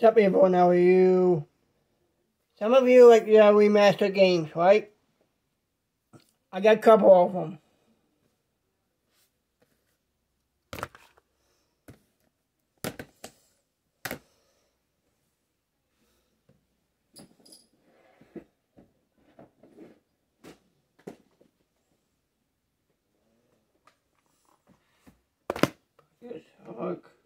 some people know you. Some of you like your remaster games, right? I got a couple of them. Yes, look.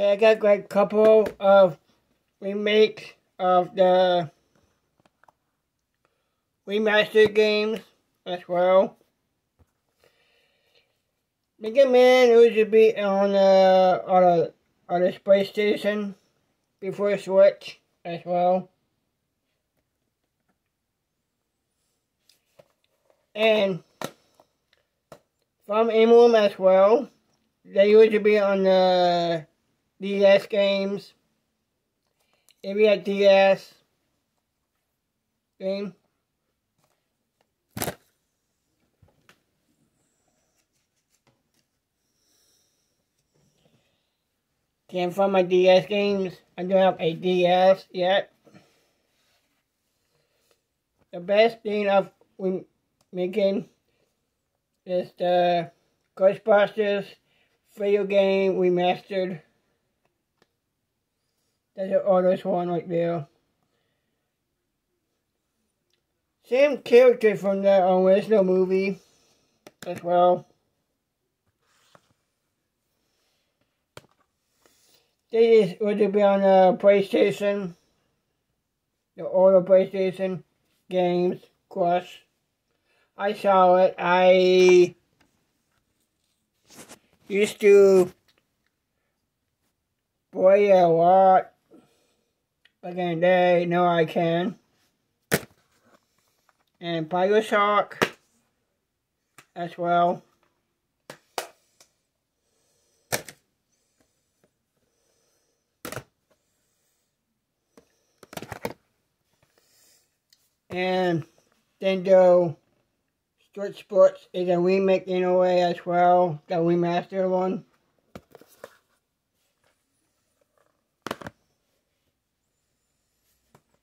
Okay, I got like a couple of remakes of the remastered games as well. Mega Man used to be on the on the on the PlayStation before Switch as well. And Fire Emblem as well. They used to be on the DS games. Maybe a DS game. Can't find my DS games. I don't have a DS yet. The best thing of we making is the Ghostbusters video game remastered. That's an artist one right there. Same character from the um, original movie as well. This would be on the PlayStation, the older PlayStation games, of course. I saw it. I used to play a lot back in the day. No, I can. And Shark as well. And Nintendo Street Sports is a remake in a way as well, the remastered one.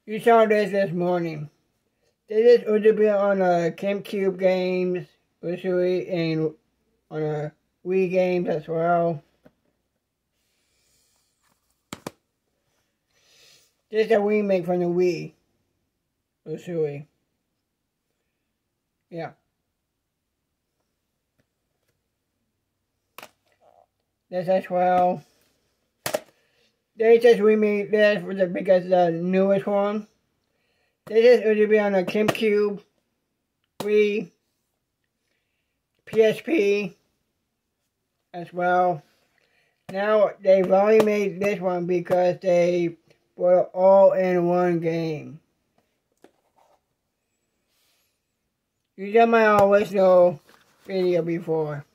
You saw this this morning. This is be on a GameCube games, usually, and on a Wii games as well. This is a remake from the Wii. Usually. Yeah. This as well. They just remade this for the because uh, the newest one. This is going to be on a GameCube, Wii, PSP as well. Now they've only made this one because they it all in one game. You got my know video before.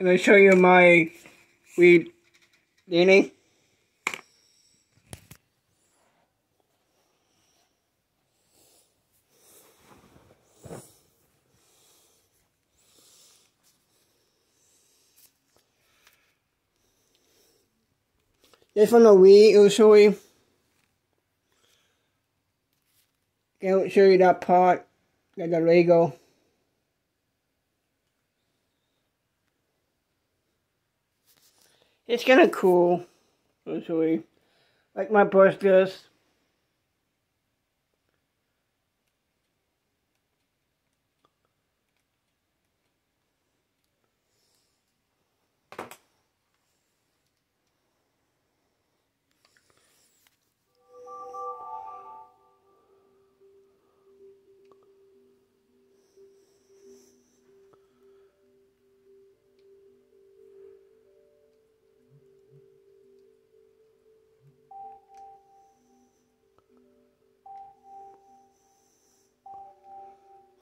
Going to show you my weed Danny. This one the Wii usually. Can't show you that part. Got the Lego. It's kind of cool, usually. Like my posters. for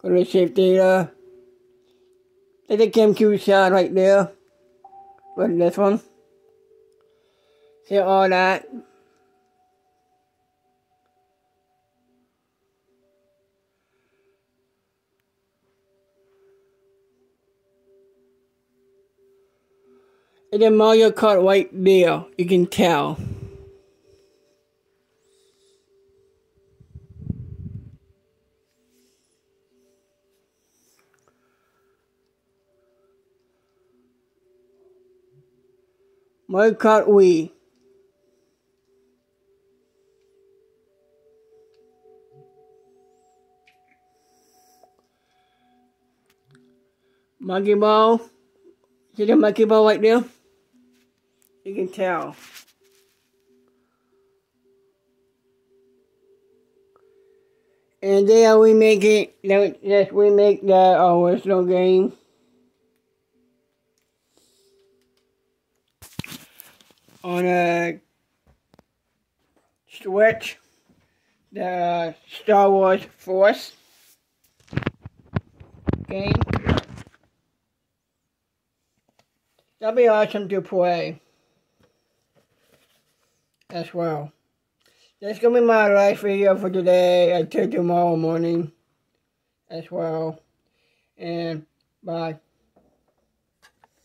the safe data. There's a GameCube shot right there. But this one. See all that. It's a Mario Kart right there. You can tell. Mario Kart Wii. Monkey ball. See the monkey ball right there? You can tell. And then we make it, yes, we make the uh, original game. On a Switch, the Star Wars Force game. That'd be awesome to play as well. That's gonna be my last video for today until tomorrow morning as well. And bye.